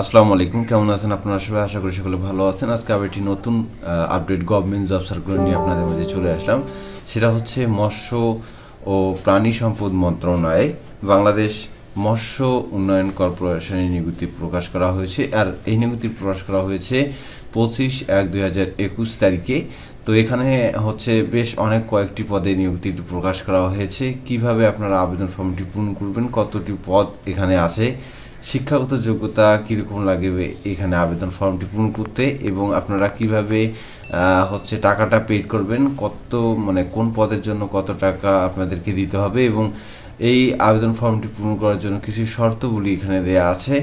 আসসালামু আলাইকুম, কেমন আছেন আপনারা সবাই? আশা করি সকলে ভালো আছেন। আজকে আবার একটি নতুন আপডেট গভর্নমেন্ট জব সার্কুলার নিয়ে আপনাদের মাঝে চলে আসলাম। সেটা হচ্ছে মৎস্য ও প্রাণী সম্পদ মন্ত্রণালয়, বাংলাদেশ মৎস্য উন্নয়ন কর্পোরেশনের নিযুক্তি প্রকাশ করা হয়েছে। আর এই নিযুক্তি প্রকাশ করা হয়েছে পঁচিশ এক দুই হাজার একুশ তারিখে। তো এখানে হচ্ছে বেশ অনেক কয়েকটি পদে নিযুক্তি প্রকাশ করা হয়েছে। কীভাবে আপনারা আবেদন ফর্মটি পূরণ করবেন, কতটি পদ এখানে আছে শিক্ষাগত যোগ্যতা কীরকম লাগবে এখানে আবেদন ফর্মটি পূরণ করতে এবং আপনারা কীভাবে হচ্ছে টাকাটা পেড করবেন, কত মানে কোন পদের জন্য কত টাকা আপনাদেরকে দিতে হবে এবং এই আবেদন ফর্মটি পূরণ করার জন্য কিছু শর্তগুলি এখানে দেয়া আছে।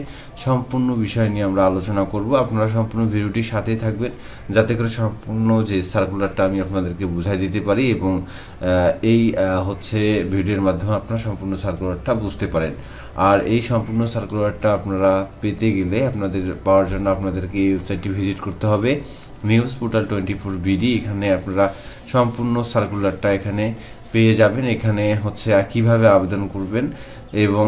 সম্পূর্ণ বিষয় নিয়ে আমরা আলোচনা করব। আপনারা সম্পূর্ণ ভিডিওটির সাথেই থাকবেন যাতে করে সম্পূর্ণ যে সার্কুলারটা আমি আপনাদেরকে বুঝাই দিতে পারি এবং এই হচ্ছে ভিডিওর মাধ্যমে আপনারা সম্পূর্ণ সার্কুলারটা বুঝতে পারেন। আর এই সম্পূর্ণ সার্কুলারটা আপনারা পেতে গেলে আপনাদের পাওয়ার জন্য আপনাদেরকে এই ওয়েবসাইটটি ভিজিট করতে হবে। News portal twenty four BD এখানে আপনারা সম্পূর্ণ সার্কুলারটা এখানে পেয়ে যাবেন। এখানে হচ্ছে কীভাবে আবেদন করবেন এবং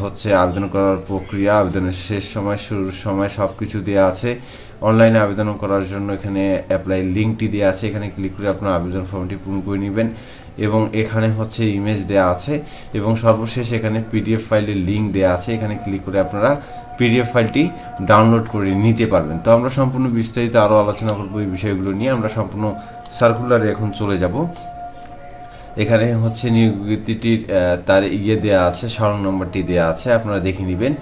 হচ্ছে আবেদন করার প্রক্রিয়া, আবেদনের শেষ সময়, শুরুর সময় সব কিছু দেওয়া আছে। অনলাইনে আবেদন করার জন্য এখানে অ্যাপ্লাই লিঙ্কটি দেওয়া আছে। এখানে ক্লিক করে আপনার আবেদন ফর্মটি পূরণ করে নেবেন। এবং এখানে হচ্ছে ইমেজ দেওয়া আছে এবং সর্বশেষ এখানে পিডিএফ ফাইলের লিঙ্ক দেওয়া আছে। এখানে ক্লিক করে আপনারা পিডিএফ ফাইলটি ডাউনলোড করে নিতে পারবেন। তো আমরা সম্পূর্ণ বিস্তারিত আরও আলোচনা করব এই বিষয়গুলো নিয়ে। আমরা সম্পূর্ণ সার্কুলারে এখন চলে যাব। এখানে হচ্ছে নিয়োগটির তার ইয়ে দেওয়া আছে, স্মরণ নম্বরটি দেওয়া আছে। আপনারা দেখে নেবেন।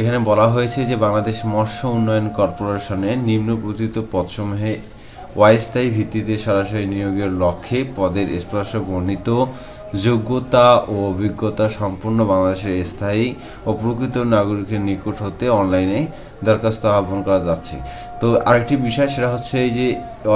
এখানে বলা হয়েছে যে বাংলাদেশ মৎস্য উন্নয়ন কর্পোরেশনে নিম্ন পদসমূহে অস্থায়ী ভিত্তিতে সরাসরি নিয়োগের লক্ষ্যে পদের স্পর্শ বর্ণিত যোগ্যতা ও অভিজ্ঞতা সম্পূর্ণ বাংলাদেশের স্থায়ী ও প্রকৃত নাগরিকের নিকট হতে অনলাইনে দরখাস্ত আহ্বান করা যাচ্ছে। তো আরেকটি বিষয় সেটা হচ্ছে এই যে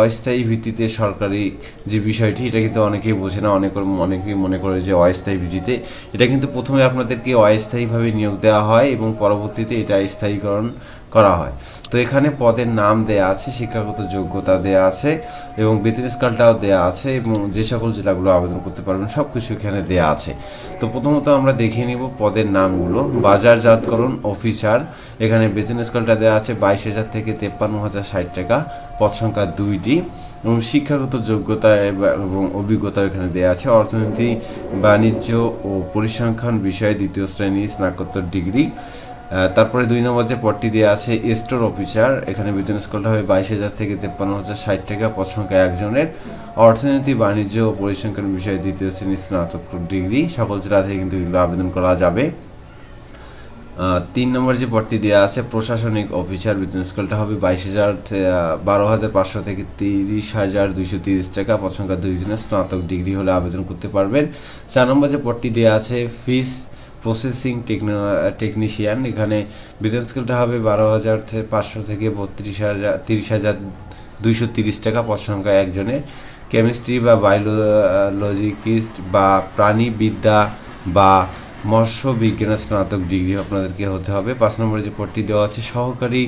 অস্থায়ী ভিত্তিতে সরকারি যে বিষয়টি, এটা কিন্তু অনেকেই বোঝে না, অনেক অনেকেই মনে করে যে অস্থায়ী ভিত্তিতে। এটা কিন্তু প্রথমে আপনাদেরকে অস্থায়ীভাবে নিয়োগ দেওয়া হয় এবং পরবর্তীতে এটা স্থায়ীকরণ করা হয়। তো এখানে পদের নাম দেয়া আছে, শিক্ষাগত যোগ্যতা দেয়া আছে এবং বেতন স্কেলটাও দেয়া আছে এবং যে সকল জেলাগুলো আবেদন করতে পারবেন সব কিছু এখানে দেয়া আছে। তো প্রথমত আমরা দেখিয়ে নিব পদের নামগুলো। বাজারজাতকরণ অফিসার, এখানে বেতন স্কেলটা দেওয়া আছে বাইশ হাজার থেকে তেপ্পান্ন হাজার ষাট টাকা, পদ সংখ্যা দুইটি। এবং শিক্ষাগত যোগ্যতা এবং অভিজ্ঞতা এখানে দেওয়া আছে। অর্থনীতি, বাণিজ্য ও পরিসংখ্যান বিষয়ে দ্বিতীয় শ্রেণি স্নাতকোত্তর ডিগ্রি। তারপরে দুই নম্বর যে পদটি দেওয়া আছে স্টোর অফিসার এখানে বেতন স্কুলটা হবে বাইশ হাজার থেকে তেপ্পান্ন হাজার ষাট টাকা সংখ্যা একজনের অর্থনীতি, বাণিজ্য ও পরিসংখ্যান বিষয়ে দ্বিতীয় শ্রেণি স্নাতক ডিগ্রি সকল জেলা থেকে কিন্তু এগুলো আবেদন করা যাবে। তিন নম্বর যে পদটি দেওয়া আছে, প্রশাসনিক অফিসার বেতন স্কেলটা হবে বাইশ হাজার বারো হাজার পাঁচশো থেকে তিরিশ হাজার দুইশো তিরিশ টাকা পদ সংখ্যা দুই জনের স্নাতক ডিগ্রি হলে আবেদন করতে পারবেন। চার নম্বর যে পদটি দেওয়া আছে ফিস প্রসেসিং টেকনিশিয়ান এখানে বেতন স্কেলটা হবে বারো হাজার পাঁচশো থেকে বত্রিশ হাজার, তিরিশ হাজার দুইশো তিরিশ টাকা পদ সংখ্যা একজনের। কেমিস্ট্রি বা বায়োলজিকিস্ট বা প্রাণীবিদ্যা বা মৎস্য বিজ্ঞানের স্নাতক ডিগ্রি আপনাদেরকে হতে হবে। পাঁচ নম্বরে যে পদটি দেওয়া আছে, সহকারী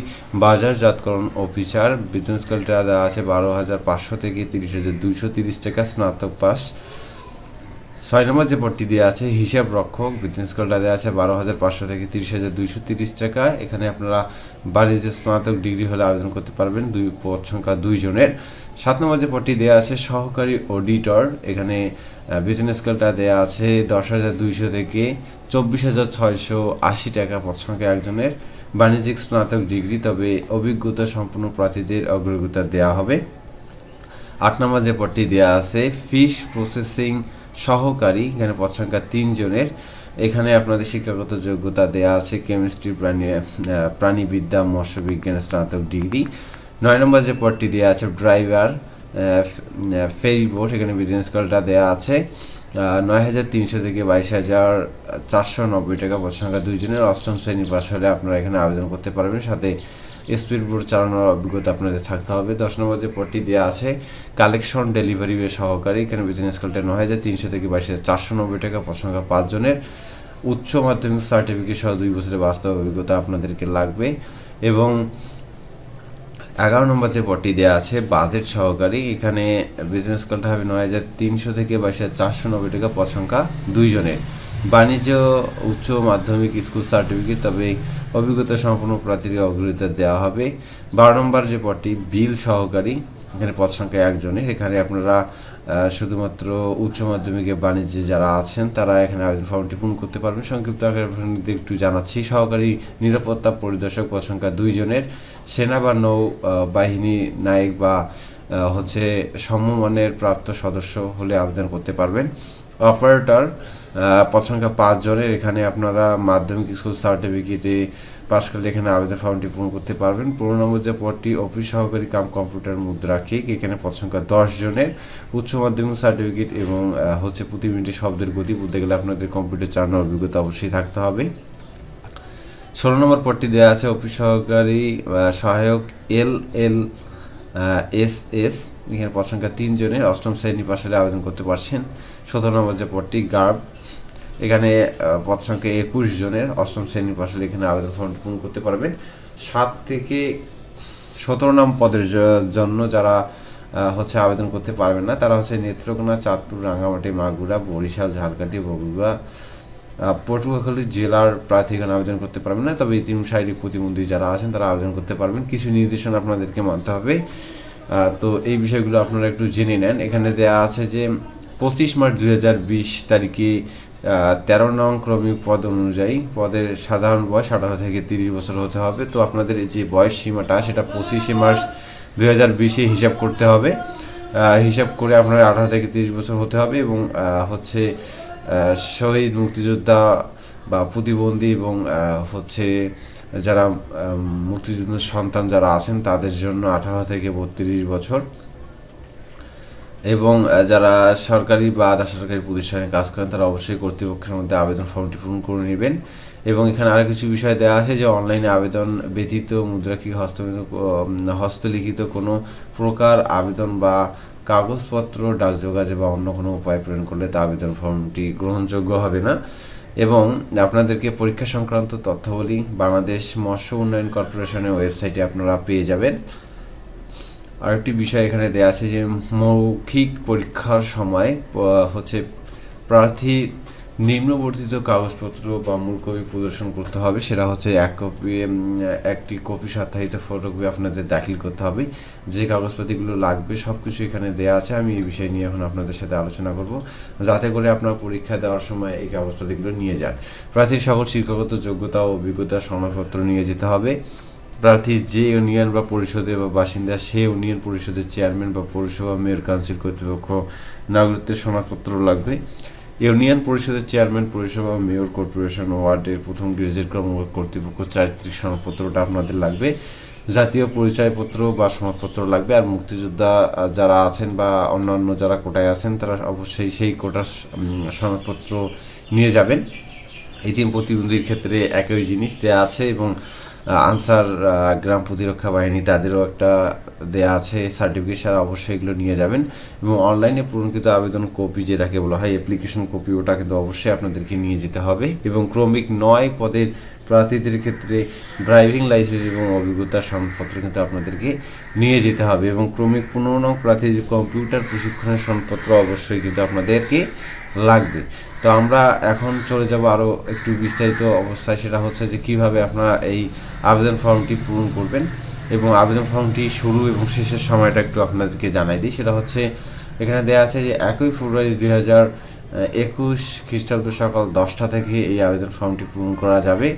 বাজারজাতকরণ অফিসার। বেতন স্কেলটা দেওয়া আছে বারো হাজার পাঁচশো থেকে তিরিশ হাজার দুইশো তিরিশ টাকা স্নাতক পাস। ছয় নম্বর যে পদটি দেওয়া আছে, হিসাব রক্ষক বিজনেস কলটা দেওয়া আছে বারো হাজার পাঁচশো থেকে তিরিশ হাজার দুইশো তিরিশ টাকা। এখানে আপনারা বাণিজ্য স্নাতক ডিগ্রি হলে আবেদন করতে পারবেন দুই পদ সংখ্যা দুইজনের। সাত নম্বর যে পদটি দেওয়া আছে সহকারী অডিটর এখানে বেতন স্কেলটা দেওয়া আছে দশ হাজার দুইশো থেকে চব্বিশ হাজার ছয়শো আশি টাকা পদ সংখ্যা একজনের। বাণিজ্যিক স্নাতক ডিগ্রি, তবে অভিজ্ঞতা সম্পন্ন প্রার্থীদের অগ্রগতা দেওয়া হবে। আট নম্বর যে পদটি দেওয়া আছে ফিশ প্রসেসিং সহকারী, এখানে পদ সংখ্যা তিনজনের। এখানে আপনাদের শিক্ষাগত যোগ্যতা দেওয়া আছে, কেমিস্ট্রি, প্রাণী প্রাণীবিদ্যা মৎস্য বিজ্ঞান স্নাতক ডিগ্রি। নয় নম্বর যে পদটি দেওয়া আছে, ড্রাইভার ফেরি বোট এখানে বিজনেস কলটা দেওয়া আছে। নয় হাজার তিনশো থেকে বাইশ হাজার চারশো নব্বই টাকা পদ সংখ্যা দুইজনের অষ্টম শ্রেণি পাশ হলে আপনারা এখানে আবেদন করতে পারবেন। সাথে স্পিড বোর্ড চালানোর অভিজ্ঞতা আপনাদের থাকতে হবে। দশ নম্বর যে পদটি দেওয়া আছে কালেকশন ডেলিভারি সহকারী, এখানে বিজনেস স্কুলটা নয় হাজার তিনশো থেকে বাইশ হাজার চারশো নব্বই টাকা সংখ্যা পাঁচজনের উচ্চ মাধ্যমিক সার্টিফিকেট সহ দুই বছরের বাস্তব অভিজ্ঞতা আপনাদেরকে লাগবে। এবং এগারো নম্বর যে পদটি দেওয়া আছে বাজেট সহকারী, এখানে বিজনেস কলটা হবে নয় হাজার তিনশো থেকে বাইশ হাজার চারশো নব্বই টাকা পদ সংখ্যা দুইজনের বাণিজ্য, উচ্চ মাধ্যমিক, স্কুল সার্টিফিকেট, তবে অভিজ্ঞতা সম্পন্ন প্রার্থীকে অগ্রাধিকার দেওয়া হবে। বারো নম্বর যে পদটি, বিল সহকারী, এখানে পদ সংখ্যা একজনের। এখানে আপনারা শুধুমাত্র উচ্চ মাধ্যমিকে বাণিজ্যে যারা আছেন, তারা এখানে আবেদন ফর্মটি পূরণ করতে পারবেন। সংক্ষিপ্ত আকারে একটু জানাচ্ছি, সহকারী নিরাপত্তা পরিদর্শক পদ সংখ্যা দুইজনের। সেনা বা নৌ বাহিনী নায়ক বা হচ্ছে সমমানের প্রাপ্ত সদস্য হলে আবেদন করতে পারবেন। অপারেটর সংখ্যা পাঁচ জনের, এখানে আপনারা মাধ্যমিক স্কুল সার্টিফিকেটে পাশ করলে এখানে আবেদন ফর্মটি পূরণ করতে পারবেন। পনেরো নম্বর যে পদটি অফিস সহকারী কাম কম্পিউটার মুদ্রা কেক এখানে পদ দশ জনের। উচ্চ মাধ্যমিক সার্টিফিকেট এবং হচ্ছে প্রতি মিনিটে শব্দের গতি বলতে গেলে আপনাদের কম্পিউটার চালানোর অভিজ্ঞতা অবশ্যই থাকতে হবে। ষোলো নম্বর পদটি দেওয়া আছে অফিস সহকারী সহায়ক এল এল এস এস। এখানে পদ সংখ্যা তিন জনের, অষ্টম শ্রেণি পাশে আবেদন করতে পারছেন। সতেরো নম্বর যে পদটি গার্ব এখানে পদ সংখ্যা একুশ জনের অষ্টম শ্রেণির পাশে এখানে আবেদন ফর্ম পূরণ করতে পারবেন। সাত থেকে সতেরো নাম পদের জন্য যারা হচ্ছে আবেদন করতে পারবেন না, তারা হচ্ছে নেত্রকোনা, চাঁদপুর, রাঙ্গামাটি, মাগুরা, বরিশাল ঝালকাঠি বগুড়া পটুয়াখালী জেলার প্রার্থীগণ আবেদন করতে পারবেন না। তবে তিন শারীরিক প্রতিবন্ধী যারা আছেন, তারা আবেদন করতে পারবেন। কিছু নির্দেশনা আপনাদেরকে মানতে হবে। তো এই বিষয়গুলো আপনারা একটু জেনে নেন। এখানে দেয়া আছে যে পঁচিশ মার্চ দু হাজার বিশ তারিখে তেরো নং ক্রমিক পদ অনুযায়ী পদের সাধারণ বয়স আঠারো থেকে তিরিশ বছর হতে হবে। তো আপনাদের যে বয়স সীমাটা, সেটা পঁচিশে মার্চ দুই হাজার বিশে হিসাব করতে হবে। হিসাব করে আপনার আঠারো থেকে তিরিশ বছর হতে হবে এবং হচ্ছে শহীদ মুক্তিযোদ্ধা বা প্রতিবন্ধী এবং হচ্ছে, যারা মুক্তিযুদ্ধের সন্তান যারা আছেন, তাদের জন্য আঠারো থেকে বত্রিশ বছর। এবং যারা সরকারি বা আধা সরকারি প্রতিষ্ঠানে কাজ করেন, তারা অবশ্যই কর্তৃপক্ষের মধ্যে আবেদন ফর্মটি পূরণ করে নেবেন। এবং এখানে আরও কিছু বিষয় দেওয়া আছে যে, অনলাইনে আবেদন ব্যতীত মুদ্রাকি হস্ত হস্তলিখিত কোনো প্রকার আবেদন বা কাগজপত্র ডাক যোগাযোগ বা অন্য কোনো উপায় প্রেরণ করলে তা আবেদন ফর্মটি গ্রহণযোগ্য হবে না। এবং আপনাদেরকে পরীক্ষা সংক্রান্ত তথ্যবলী বাংলাদেশ মৎস্য উন্নয়ন কর্পোরেশনের ওয়েবসাইটে আপনারা পেয়ে যাবেন। আরেকটি বিষয় এখানে দেওয়া আছে যে মৌখিক পরীক্ষার সময় হচ্ছে প্রার্থী নিম্নবর্তিত কাগজপত্র বা মূল কপি প্রদর্শন করতে হবে। সেটা হচ্ছে এক কপি একটি কপি সত্যায়িত ফটোকপি আপনাদের দাখিল করতে হবে। যে কাগজপাতিগুলো লাগবে সব কিছু এখানে দেওয়া আছে। আমি এই বিষয় নিয়ে এখন আপনাদের সাথে আলোচনা করব, যাতে করে আপনার পরীক্ষা দেওয়ার সময় এই কাগজপাতিগুলো নিয়ে যান। প্রার্থীর সকল শিক্ষাগত যোগ্যতা ও অভিজ্ঞতা সনদপত্র নিয়ে যেতে হবে। প্রার্থী যে ইউনিয়ন বা পরিষদের বা বাসিন্দা সে ইউনিয়ন পরিষদের চেয়ারম্যান বা পৌরসভা মেয়র, কাউন্সিল কর্তৃপক্ষ নাগরিকত্বের সনদপত্র লাগবে। ইউনিয়ন পরিষদের চেয়ারম্যান পরিষেবা মেয়র, কর্পোরেশন ওয়ার্ডের প্রথম গ্রেজেট কর্তৃপক্ষ চারিত্রিক সনদপত্রটা আপনাদের লাগবে। জাতীয় পরিচয়পত্র বা সনদপত্র লাগবে আর মুক্তিযোদ্ধা যারা আছেন বা অন্যান্য যারা কোটায় আছেন, তারা অবশ্যই সেই কোটার সনদপত্র নিয়ে যাবেন। এটিএম প্রতিবন্ধীর ক্ষেত্রে একই জিনিস দেওয়া আছে এবং আনসার গ্রাম প্রতিরক্ষা বাহিনী তাদেরও একটা দেয়া আছে সার্টিফিকেট সার অবশ্যই এগুলো নিয়ে যাবেন। এবং অনলাইনে পূরণকৃত আবেদন কপি যেটাকে বলা হয় অ্যাপ্লিকেশন কপি ওটা কিন্তু অবশ্যই আপনাদেরকে নিয়ে যেতে হবে। এবং ক্রমিক নয় পদের প্রার্থীদের ক্ষেত্রে ড্রাইভিং লাইসেন্স এবং অভিজ্ঞতা সনদপত্র কিন্তু আপনাদেরকে নিয়ে যেতে হবে। এবং ক্রমিক পনেরো প্রার্থীদের কম্পিউটার প্রশিক্ষণের সনদপত্র অবশ্যই কিন্তু আপনাদেরকে লাগবে। তো আমরা এখন চলে যাব আরও একটু বিস্তারিত অবস্থায়, সেটা হচ্ছে যে কীভাবে আপনারা এই আবেদন ফর্মটি পূরণ করবেন এবং আবেদন ফর্মটি শুরু এবং শেষের সময়টা একটু আপনাদেরকে জানাই দিই। সেটা হচ্ছে, এখানে দেওয়া আছে যে একই ফেব্রুয়ারি দুই হাজার একুশ খ্রিস্টাব্দ সকাল দশটা থেকে এই আবেদন ফর্মটি পূরণ করা যাবে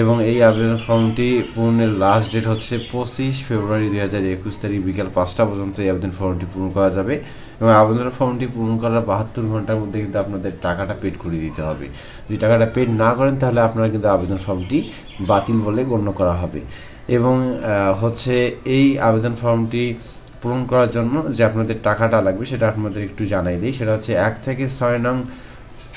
এবং এই আবেদন ফর্মটি পূরণের লাস্ট ডেট হচ্ছে পঁচিশ ফেব্রুয়ারি দুই হাজার একুশ তারিখ বিকাল পাঁচটা পর্যন্ত এই আবেদন ফর্মটি পূরণ করা যাবে এবং আবেদন ফর্মটি পূরণ করার বাহাত্তর ঘণ্টার মধ্যে কিন্তু আপনাদের টাকাটা পেড করে দিতে হবে। যদি টাকাটা পেড না করেন তাহলে আপনারা কিন্তু আবেদন ফর্মটি বাতিল বলে গণ্য করা হবে। এবং হচ্ছে এই আবেদন ফর্মটি পূরণ করার জন্য যে আপনাদের টাকাটা লাগবে সেটা আপনাদের একটু জানাই দিই। সেটা হচ্ছে এক থেকে ছয় নং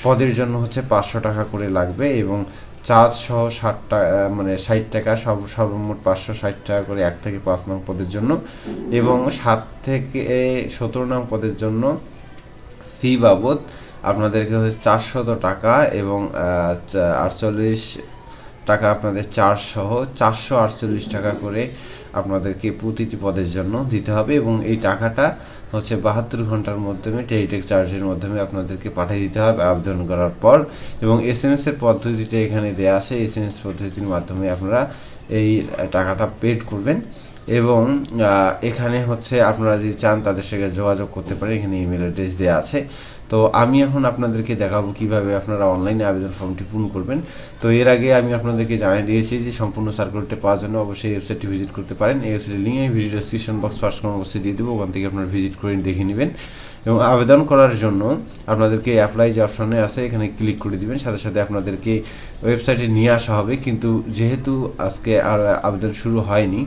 পদের জন্য হচ্ছে পাঁচশো টাকা করে লাগবে এবং চারশো ষাট টাকা মানে ষাট টাকা সব, সর্বমোট পাঁচশো ষাট টাকা করে এক থেকে পাঁচ নং পদের জন্য এবং সাত থেকে সতেরো নং পদের জন্য ফি বাবদ আপনাদেরকে হচ্ছে চারশত টাকা এবং আটচল্লিশ টাকা আপনাদের চার্জ সহ চারশো আটচল্লিশ টাকা করে আপনাদেরকে প্রতিটি পদের জন্য দিতে হবে এবং এই টাকাটা হচ্ছে বাহাত্তর ঘণ্টার মাধ্যমে টেলিটেক চার্জের মাধ্যমে আপনাদেরকে পাঠিয়ে দিতে হবে আবেদন করার পর এবং এস এম এসের পদ্ধতিটা এখানে দেওয়া আছে। এস এম এস পদ্ধতির মাধ্যমে আপনারা এই টাকাটা পেড করবেন। এবং এখানে হচ্ছে আপনারা যদি চান তাদের সঙ্গে যোগাযোগ করতে পারেন, এখানে ইমেল অ্যাড্রেস দেওয়া আছে। তো আমি এখন আপনাদেরকে দেখাবো কীভাবে আপনারা অনলাইনে আবেদন ফর্মটি পূরণ করবেন। তো এর আগে আমি আপনাদেরকে জানিয়ে দিয়েছি যে সম্পূর্ণ সার্কুলারটি পাওয়ার জন্য অবশ্যই ওয়েবসাইটটি ভিজিট করতে পারেন। এই ওয়েবসাইটের লিঙ্ক আমি video description box first comment অবশ্যই দিয়ে দেবো। ওখান থেকে আপনারা ভিজিট করে দেখে নেবেন। এবং আবেদন করার জন্য আপনাদেরকে অ্যাপ্লাই যে অপশনে আছে, এখানে ক্লিক করে দিবেন। সাথে সাথে আপনাদেরকে ওয়েবসাইটে নিয়ে আসা হবে। কিন্তু যেহেতু আজকে আর আবেদন শুরু হয়নি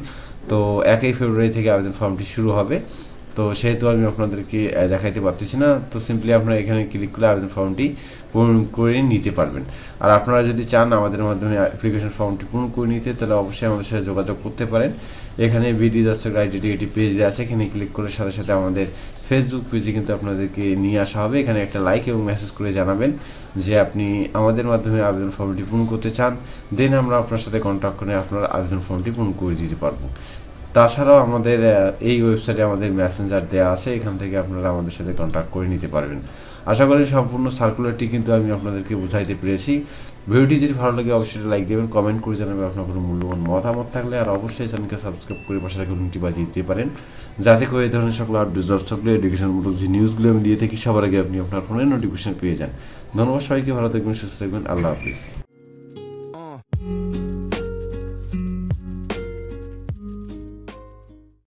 তো একই ফেব্রুয়ারি থেকে আবেদন ফর্মটি শুরু হবে। তো সেহেতু আমি আপনাদেরকে দেখাইতে পারতেছি না, তো সিম্পলি আপনারা এখানে ক্লিক করে আবেদন ফর্মটি পূরণ করে নিতে পারবেন। আর আপনারা যদি চান আমাদের মাধ্যমে অ্যাপ্লিকেশন ফর্মটি পূরণ করে নিতে, তাহলে অবশ্যই আমাদের সাথে যোগাযোগ করতে পারেন। এখানে বিডি দর্শক আইডিটি একটি পেজ দেওয়া আছে, এখানে ক্লিক করে সাথে সাথে আমাদের ফেসবুক পেজে কিন্তু আপনাদেরকে নিয়ে আসা হবে। এখানে একটা লাইক এবং মেসেজ করে জানাবেন যে আপনি আমাদের মাধ্যমে আবেদন ফর্মটি পূরণ করতে চান দেন আমরা আপনার সাথে কন্ট্যাক্ট করে আপনার আবেদন ফর্মটি পূরণ করে দিতে পারব। তাছাড়াও আমাদের এই ওয়েবসাইটে আমাদের মেসেঞ্জার দেওয়া আছে, এখান থেকে আপনারা আমাদের সাথে কন্ট্যাক্ট করে নিতে পারবেন। আশা করি সম্পূর্ণ সার্কুলারটি কিন্তু আমি আপনাদেরকে বোঝাইতে পেরেছি। ভিডিওটি যদি ভালো লাগে অবশ্যই লাইক দেবেন কমেন্ট করে জানাবেন আপনার কোনো মূল্যবান মতামত থাকলে। আর অবশ্যই চ্যানেলকে সাবস্ক্রাইব করে পাশে থাকা ঘুমটি বাজিয়ে দিতে পারেন। যাতে করে এই ধরনের সকল আপডেট জব সকলে এডুকেশনমূলক যে নিউজগুলো আমি দিয়ে থাকি, সবার আগে আপনি আপনার ফোনে নোটিফিকেশন পেয়ে যান। ধন্যবাদ সবাইকে, ভালো থাকবেন, সুস্থ থাকবেন। আল্লাহ হাফিজ।